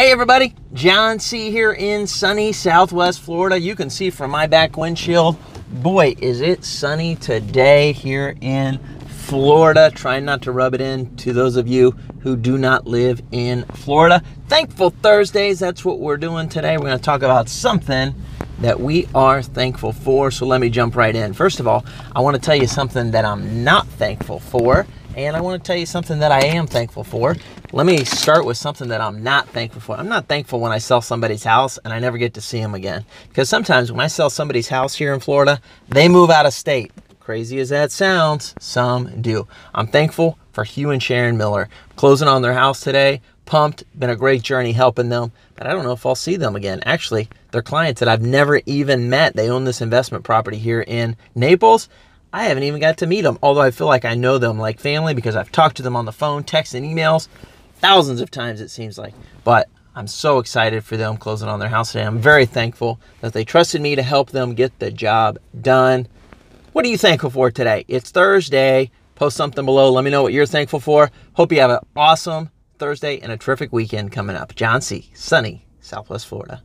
Hey everybody, John See here in sunny Southwest Florida. You can see from my back windshield, boy, is it sunny today here in Florida. Trying not to rub it in to those of you who do not live in Florida. Thankful Thursdays, that's what we're doing today. We're going to talk about something that we are thankful for. So let me jump right in. First of all, I want to tell you something that I'm not thankful for and I want to tell you something that I am thankful for. Let me start with something that I'm not thankful for. I'm not thankful when I sell somebody's house and I never get to see them again. Because sometimes when I sell somebody's house here in Florida, they move out of state. Crazy as that sounds, some do. I'm thankful for Hugh and Sharon Miller closing on their house today. Pumped, been a great journey helping them, but I don't know if I'll see them again. Actually, they're clients that I've never even met. They own this investment property here in Naples. I haven't even got to meet them, although I feel like I know them like family because I've talked to them on the phone, text, and emails thousands of times, it seems like. But I'm so excited for them closing on their house today. I'm very thankful that they trusted me to help them get the job done. What are you thankful for today? It's Thursday. Post something below. Let me know what you're thankful for. Hope you have an awesome Thursday and a terrific weekend coming up. John See, sunny, Southwest Florida.